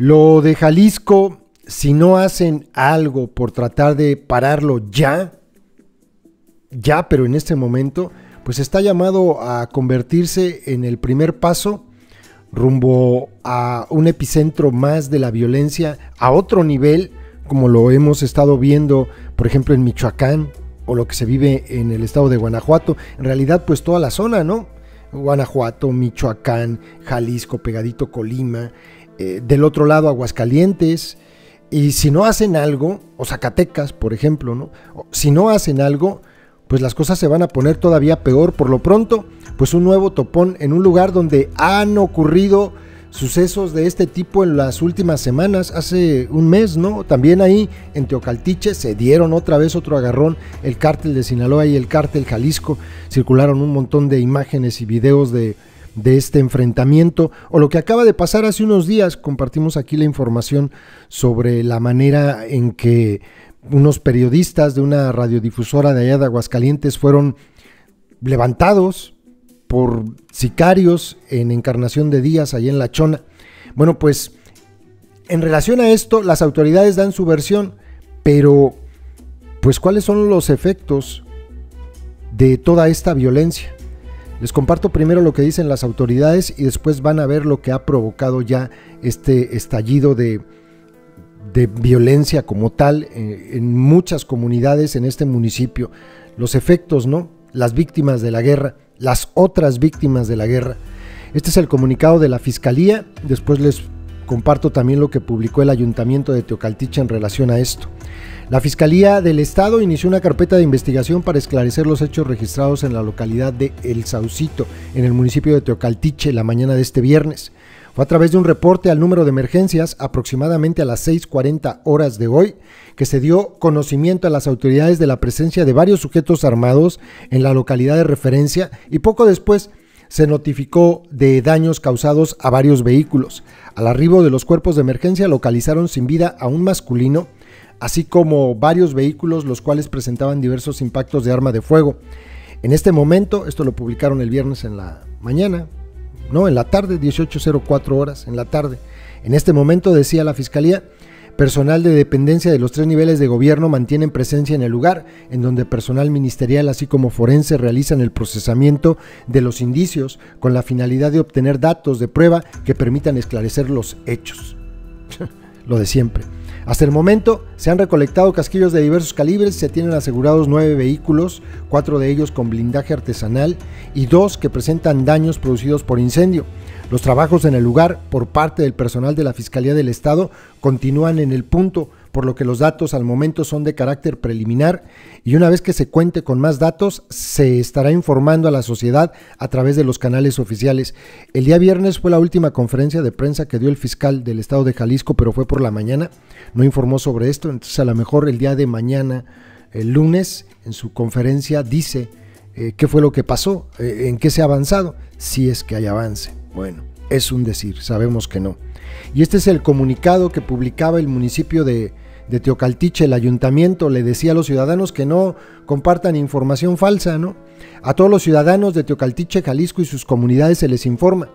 Lo de Jalisco, si no hacen algo por tratar de pararlo ya, ya, pero en este momento, pues está llamado a convertirse en el primer paso rumbo a un epicentro más de la violencia a otro nivel, como lo hemos estado viendo, por ejemplo, en Michoacán o lo que se vive en el estado de Guanajuato. En realidad, pues toda la zona, ¿no? Guanajuato, Michoacán, Jalisco, pegadito Colima, eh, del otro lado Aguascalientes. Y si no hacen algo, o Zacatecas, por ejemplo, ¿no? Si no hacen algo, pues las cosas se van a poner todavía peor. Por lo pronto, pues un nuevo topón en un lugar donde han ocurrido sucesos de este tipo en las últimas semanas, hace un mes, ¿no? También ahí en Teocaltiche se dieron otra vez otro agarrón, el cártel de Sinaloa y el cártel Jalisco, circularon un montón de imágenes y videos de, de este enfrentamiento, o lo que acaba de pasar hace unos días, compartimos aquí la información sobre la manera en que unos periodistas de una radiodifusora de allá de Aguascalientes fueron levantados por sicarios en Encarnación de Díaz, allá en La Chona. Bueno, pues en relación a esto, las autoridades dan su versión, pero pues cuáles son los efectos de toda esta violencia. Les comparto primero lo que dicen las autoridades y después van a ver lo que ha provocado ya este estallido de, violencia como tal eh, en muchas comunidades en este municipio. Los efectos, ¿no? Las víctimas de la guerra, las otras víctimas de la guerra. Este es el comunicado de la Fiscalía. Después les comparto también lo que publicó el Ayuntamiento de Teocaltiche en relación a esto. La Fiscalía del Estado inició una carpeta de investigación para esclarecer los hechos registrados en la localidad de El Saucito, en el municipio de Teocaltiche, la mañana de este viernes. Fue a través de un reporte al número de emergencias aproximadamente a las 6.40 horas de hoy que se dio conocimiento a las autoridades de la presencia de varios sujetos armados en la localidad de referencia y poco después se notificó de daños causados a varios vehículos. Al arribo de los cuerpos de emergencia localizaron sin vida a un masculino, así como varios vehículos los cuales presentaban diversos impactos de arma de fuego. En este momento, esto lo publicaron el viernes en la mañana, no, en la tarde, 18.04 horas, en la tarde. En este momento, decía la Fiscalía, personal de dependencia de los tres niveles de gobierno mantienen presencia en el lugar, en donde personal ministerial así como forense realizan el procesamiento de los indicios con la finalidad de obtener datos de prueba que permitan esclarecer los hechos. Lo de siempre. Hasta el momento se han recolectado casquillos de diversos calibres, se tienen asegurados nueve vehículos, cuatro de ellos con blindaje artesanal y dos que presentan daños producidos por incendio. Los trabajos en el lugar por parte del personal de la Fiscalía del Estado continúan en el punto por lo que los datos al momento son de carácter preliminar y una vez que se cuente con más datos se estará informando a la sociedad a través de los canales oficiales. El día viernes fue la última conferencia de prensa que dio el fiscal del estado de Jalisco, pero fue por la mañana, no informó sobre esto, entonces a lo mejor el día de mañana, el lunes, en su conferencia dice eh, qué fue lo que pasó, eh, en qué se ha avanzado, si es que hay avance. Bueno, es un decir, sabemos que no. Y este es el comunicado que publicaba el municipio de, de Teocaltiche, el ayuntamiento, le decía a los ciudadanos que no compartan información falsa, ¿no? A todos los ciudadanos de Teocaltiche, Jalisco y sus comunidades se les informa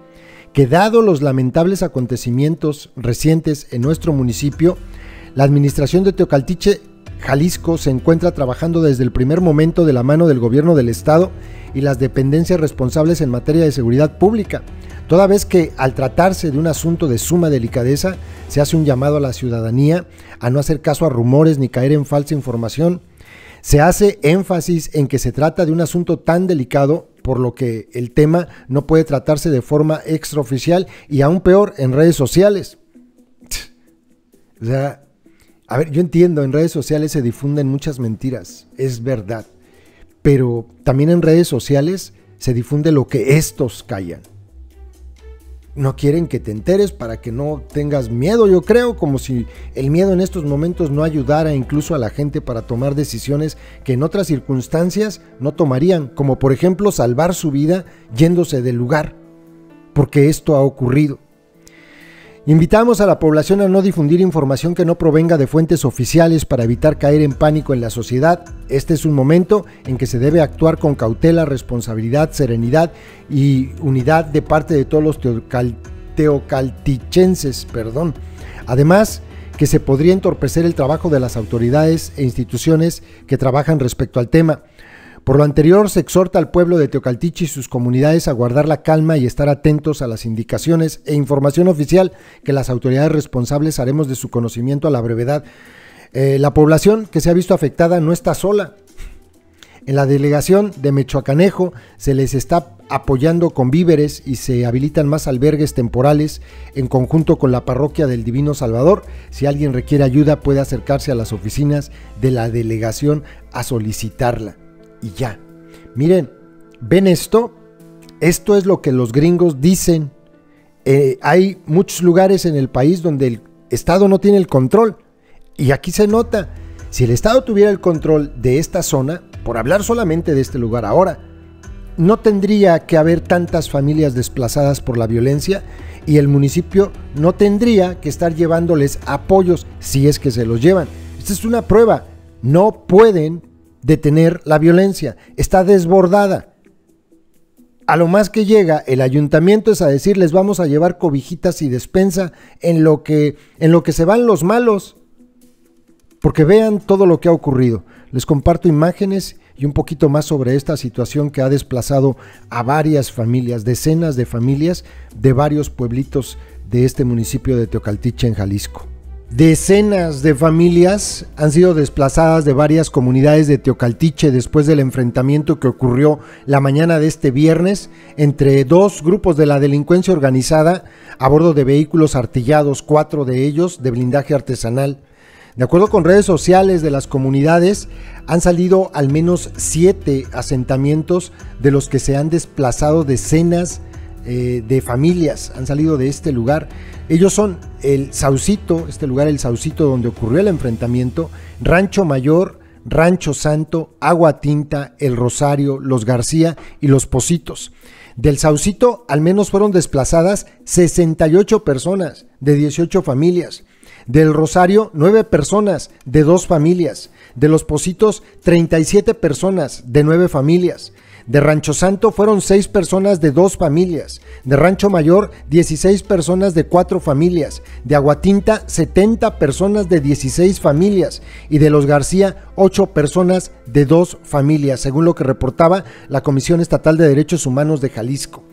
que dado los lamentables acontecimientos recientes en nuestro municipio, la administración de Teocaltiche, Jalisco, se encuentra trabajando desde el primer momento de la mano del gobierno del estado y las dependencias responsables en materia de seguridad pública toda vez que al tratarse de un asunto de suma delicadeza, se hace un llamado a la ciudadanía a no hacer caso a rumores ni caer en falsa información. Se hace énfasis en que se trata de un asunto tan delicado por lo que el tema no puede tratarse de forma extraoficial y aún peor en redes sociales. O sea, a ver, yo entiendo, en redes sociales se difunden muchas mentiras, es verdad, pero también en redes sociales se difunde lo que estos callan no quieren que te enteres para que no tengas miedo, yo creo, como si el miedo en estos momentos no ayudara incluso a la gente para tomar decisiones que en otras circunstancias no tomarían, como por ejemplo salvar su vida yéndose del lugar, porque esto ha ocurrido. Invitamos a la población a no difundir información que no provenga de fuentes oficiales para evitar caer en pánico en la sociedad. Este es un momento en que se debe actuar con cautela, responsabilidad, serenidad y unidad de parte de todos los teocaltichenses. Perdón. Además, que se podría entorpecer el trabajo de las autoridades e instituciones que trabajan respecto al tema. Por lo anterior, se exhorta al pueblo de Teocaltiche y sus comunidades a guardar la calma y estar atentos a las indicaciones e información oficial que las autoridades responsables haremos de su conocimiento a la brevedad. Eh, la población que se ha visto afectada no está sola. En la delegación de Mechoacanejo se les está apoyando con víveres y se habilitan más albergues temporales en conjunto con la parroquia del Divino Salvador. Si alguien requiere ayuda puede acercarse a las oficinas de la delegación a solicitarla. Y ya. Miren, ¿ven esto? Esto es lo que los gringos dicen. Eh, hay muchos lugares en el país donde el Estado no tiene el control. Y aquí se nota. Si el Estado tuviera el control de esta zona, por hablar solamente de este lugar ahora, no tendría que haber tantas familias desplazadas por la violencia y el municipio no tendría que estar llevándoles apoyos si es que se los llevan. Esta es una prueba. No pueden detener la violencia. Está desbordada. A lo más que llega el ayuntamiento es a decirles vamos a llevar cobijitas y despensa en lo que en lo que se van los malos. Porque vean todo lo que ha ocurrido. Les comparto imágenes y un poquito más sobre esta situación que ha desplazado a varias familias, decenas de familias de varios pueblitos de este municipio de Teocaltiche en Jalisco. Decenas de familias han sido desplazadas de varias comunidades de Teocaltiche después del enfrentamiento que ocurrió la mañana de este viernes entre dos grupos de la delincuencia organizada a bordo de vehículos artillados, cuatro de ellos de blindaje artesanal. De acuerdo con redes sociales de las comunidades, han salido al menos siete asentamientos de los que se han desplazado decenas eh, de familias, han salido de este lugar. Ellos son el Saucito, este lugar, el Saucito donde ocurrió el enfrentamiento, Rancho Mayor, Rancho Santo, Agua Tinta, El Rosario, Los García y Los Positos. Del Saucito al menos fueron desplazadas 68 personas de 18 familias. Del Rosario, 9 personas de dos familias. De Los Positos, 37 personas de nueve familias. De Rancho Santo fueron 6 personas de dos familias. De Rancho Mayor, 16 personas de cuatro familias. De Aguatinta, 70 personas de 16 familias. Y de Los García, 8 personas de dos familias, según lo que reportaba la Comisión Estatal de Derechos Humanos de Jalisco.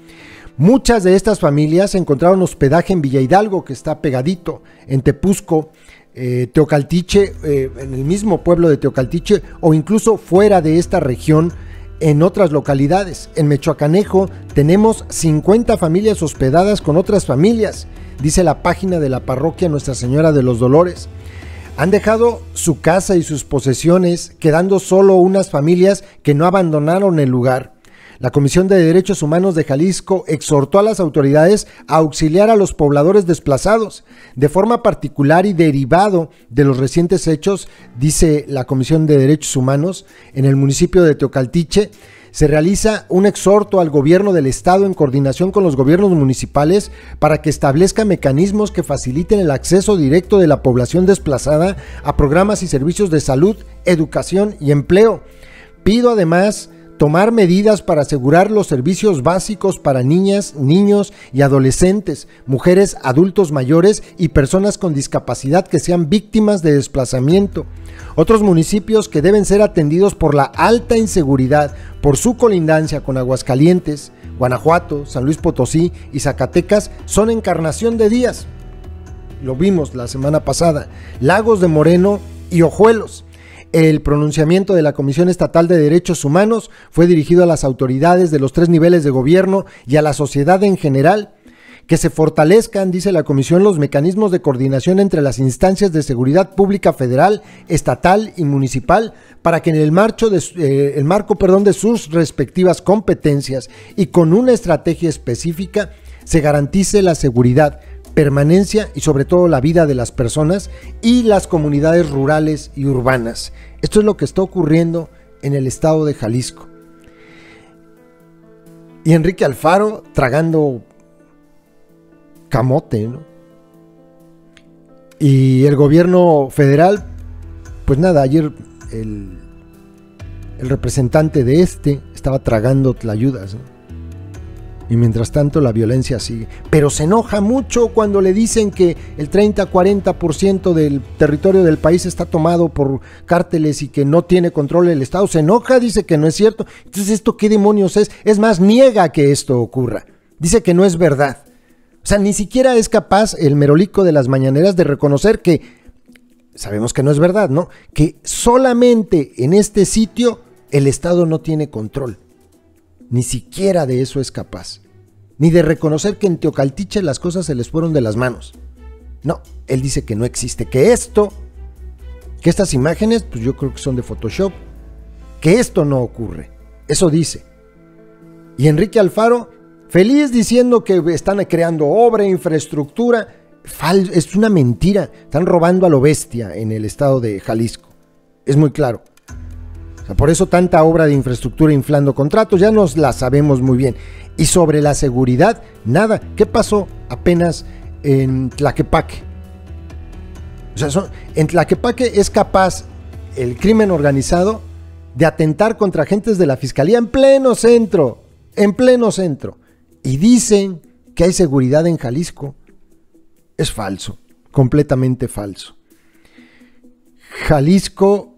Muchas de estas familias encontraron hospedaje en Villa Hidalgo, que está pegadito, en Tepusco, eh, Teocaltiche, eh, en el mismo pueblo de Teocaltiche, o incluso fuera de esta región, en otras localidades. En Mechoacanejo tenemos 50 familias hospedadas con otras familias, dice la página de la parroquia Nuestra Señora de los Dolores. Han dejado su casa y sus posesiones, quedando solo unas familias que no abandonaron el lugar. La Comisión de Derechos Humanos de Jalisco exhortó a las autoridades a auxiliar a los pobladores desplazados. De forma particular y derivado de los recientes hechos, dice la Comisión de Derechos Humanos, en el municipio de Teocaltiche, se realiza un exhorto al gobierno del estado en coordinación con los gobiernos municipales para que establezca mecanismos que faciliten el acceso directo de la población desplazada a programas y servicios de salud, educación y empleo. Pido además tomar medidas para asegurar los servicios básicos para niñas, niños y adolescentes, mujeres, adultos mayores y personas con discapacidad que sean víctimas de desplazamiento. Otros municipios que deben ser atendidos por la alta inseguridad por su colindancia con Aguascalientes, Guanajuato, San Luis Potosí y Zacatecas son Encarnación de Díaz. Lo vimos la semana pasada. Lagos de Moreno y Ojuelos. El pronunciamiento de la Comisión Estatal de Derechos Humanos fue dirigido a las autoridades de los tres niveles de gobierno y a la sociedad en general. Que se fortalezcan, dice la Comisión, los mecanismos de coordinación entre las instancias de seguridad pública federal, estatal y municipal para que en el, marco de, eh, marco perdón, de sus respectivas competencias y con una estrategia específica se garantice la seguridad, permanencia y sobre todo la vida de las personas y las comunidades rurales y urbanas. Esto es lo que está ocurriendo en el estado de Jalisco. Y Enrique Alfaro tragando camote, ¿no? Y el gobierno federal, pues nada, ayer el, representante de este estaba tragando tlayudas, ¿no? Y mientras tanto la violencia sigue. Pero se enoja mucho cuando le dicen que el 30-40% del territorio del país está tomado por cárteles y que no tiene control el Estado. Se enoja, dice que no es cierto. Entonces, ¿esto qué demonios es? Es más, niega que esto ocurra. Dice que no es verdad. O sea, ni siquiera es capaz el merolico de las mañaneras de reconocer que, sabemos que no es verdad, ¿no? Que solamente en este sitio el Estado no tiene control. Ni siquiera de eso es capaz. Ni de reconocer que en Teocaltiche las cosas se les fueron de las manos. No, él dice que no existe, que esto, que estas imágenes, pues yo creo que son de Photoshop, que esto no ocurre. Eso dice. Y Enrique Alfaro, feliz diciendo que están creando obra, infraestructura, es una mentira. Están robando a lo bestia en el estado de Jalisco. Es muy claro por eso tanta obra de infraestructura inflando contratos, ya nos la sabemos muy bien. Y sobre la seguridad, nada. ¿Qué pasó apenas en Tlaquepaque? O sea, en Tlaquepaque es capaz el crimen organizado de atentar contra agentes de la fiscalía en pleno centro, en pleno centro. Y dicen que hay seguridad en Jalisco. Es falso, completamente falso. Jalisco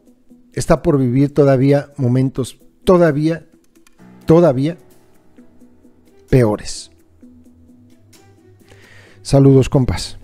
está por vivir todavía momentos, todavía, todavía peores. Saludos, compas.